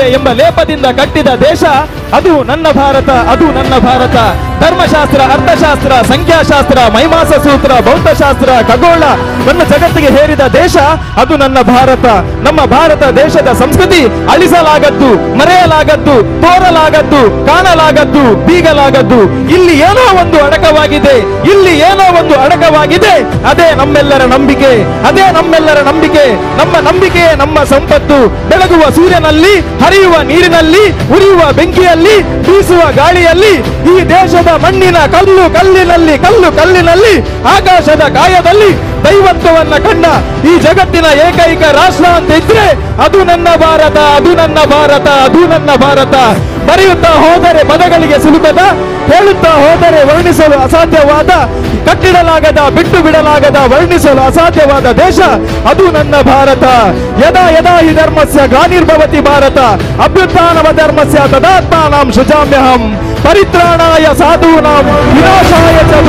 ಎಂಬ ಲೇಪದಿಂದ ಕಟ್ಟಿದ ದೇಶ ಅದು ನನ್ನ ಭಾರತ ಅದು ನನ್ನ ಭಾರತ. ಧರ್ಮಶಾಸ್ತ್ರ, ಅರ್ಥಶಾಸ್ತ್ರ, ಸಂಖ್ಯಾಶಾಸ್ತ್ರ, ಮೈಮಾಸ ಸೂತ್ರ, ಭೌತಶಾಸ್ತ್ರ, ಖಗೋಳ, ನನ್ನ ಜಗತ್ತಿಗೆ ಹೇರಿದ ದೇಶ, ಅದು ನನ್ನ ಭಾರತ. ನಮ್ಮ ಭಾರತ ದೇಶದ ಸಂಸ್ಕೃತಿ ಅಳಿಸಲಾಗದ್ದು, ಮರೆಯಲಾಗದ್ದು, ತೋರಲಾಗದ್ದು, ಕಾಣಲಾಗದ್ದು, ಬೀಗಲಾಗದ್ದು. ಇಲ್ಲಿ ಏನೋ ಒಂದು ಅಡಕವಾಗಿದೆ, ಇಲ್ಲಿ ಏನೋ ಒಂದು ಅಡಕವಾಗಿದೆ. ಅದೇ ನಮ್ಮೆಲ್ಲರ ನಂಬಿಕೆ, ಅದೇ ನಮ್ಮೆಲ್ಲರ ನಂಬಿಕೆ. ನಮ್ಮ ನಂಬಿಕೆಯೇ ನಮ್ಮ ಸಂಪತ್ತು. ಬೆಳಗುವ ಸೂರ್ಯನಲ್ಲಿ, ಹರಿಯುವ ನೀರಿನಲ್ಲಿ, ಉರಿಯುವ ಬೆಂಕಿಯಲ್ಲಿ, ಬೀಸುವ ಗಾಳಿಯಲ್ಲಿ ಈ ದೇಶದ ಮಣ್ಣಿನ ಕಲ್ಲು ಕಲ್ಲಿನಲ್ಲಿ ಕಲ್ಲು ಕಲ್ಲಿನಲ್ಲಿ ಆಕಾಶದ ಗಾಯದಲ್ಲಿ ದೈವತ್ವವನ್ನ ಕಂಡ ಈ ಜಗತ್ತಿನ ಏಕೈಕ ರಾಷ್ಟ್ರ ಅಂತ ಇದ್ರೆ ಅದು ನನ್ನ ಭಾರತ, ಅದು ನನ್ನ ಭಾರತ, ಅದು ನನ್ನ ಭಾರತ. ಬರೆಯುತ್ತಾ ಹೋದರೆ ಪದಗಳಿಗೆ ಸಿಲುಕದ, ಹೇಳುತ್ತಾ ಹೋದರೆ ವರ್ಣಿಸಲು ಅಸಾಧ್ಯವಾದ, ಕಟ್ಟಿಡಲಾಗದ, ಬಿಟ್ಟು ಬಿಡಲಾಗದ, ವರ್ಣಿಸಲು ಅಸಾಧ್ಯವಾದ ದೇಶ ಅದು ನನ್ನ ಭಾರತ. ಯದಾ ಯದಾ ಈ ಧರ್ಮಸ್ಯ ಗಾನಿರ್ಭವತಿ ಭಾರತ, ಅಭ್ಯುತ್ಥಾನವ ಧರ್ಮಸ್ಯ ತದಾತ್ಮಾನಾಂ ಸುಜಾಮ್ಯಹಂ ಪರಿತ್ರಾಣಾಯ ಸಾಧೂನಾಂ ವಿನಾಶಾಯ ಚ